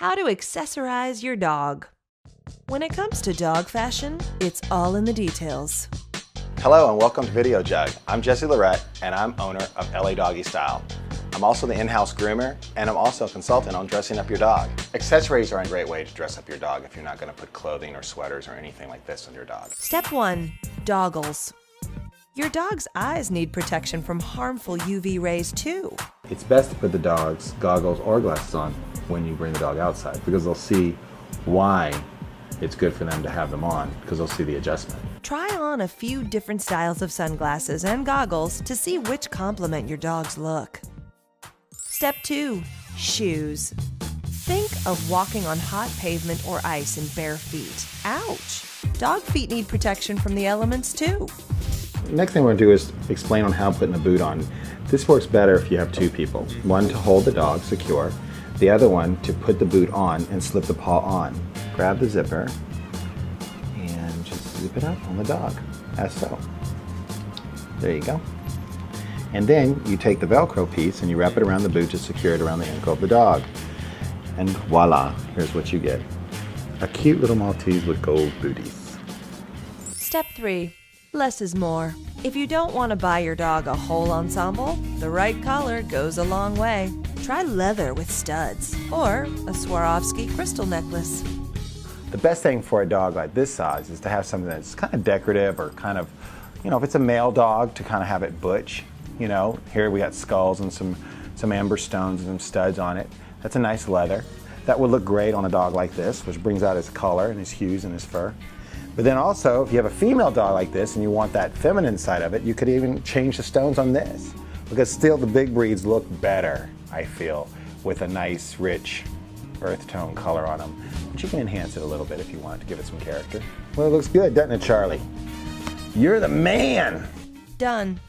How to accessorize your dog. When it comes to dog fashion, it's all in the details. Hello and welcome to Videojug. I'm Jesse Lorette and I'm owner of LA Doggy Style. I'm also the in-house groomer and I'm also a consultant on dressing up your dog. Accessories are a great way to dress up your dog if you're not going to put clothing or sweaters or anything like this on your dog. Step 1 Doggles. Your dog's eyes need protection from harmful UV rays too. It's best to put the dog's goggles or glasses on when you bring the dog outside because they'll see why it's good for them to have them on because they'll see the adjustment. Try on a few different styles of sunglasses and goggles to see which complement your dog's look. Step 2 Shoes. Think of walking on hot pavement or ice in bare feet. Ouch! Dog feet need protection from the elements too. Next thing we're gonna do is explain on how putting a boot on. This works better if you have two people. One to hold the dog secure, the other one to put the boot on and slip the paw on. Grab the zipper and just zip it up on the dog, as so. There you go. And then you take the Velcro piece and you wrap it around the boot to secure it around the ankle of the dog. And voila, here's what you get. A cute little Maltese with gold booties. Step 3 Less is more. If you don't want to buy your dog a whole ensemble, the right collar goes a long way. Try leather with studs or a Swarovski crystal necklace. The best thing for a dog like this size is to have something that's kind of decorative or kind of, you know, if it's a male dog, to kind of have it butch. You know, here we got skulls and some, some amber stones and some studs on it. That's a nice leather. That would look great on a dog like this, which brings out his color and his hues and his fur. But then also, if you have a female dog like this and you want that feminine side of it, you could even change the stones on this. Because still the big breeds look better, I feel, with a nice, rich earth tone color on them. But you can enhance it a little bit if you want to give it some character. Well, it looks good, doesn't it, Charlie? You're the man! Done.